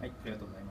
はい、ありがとうございます。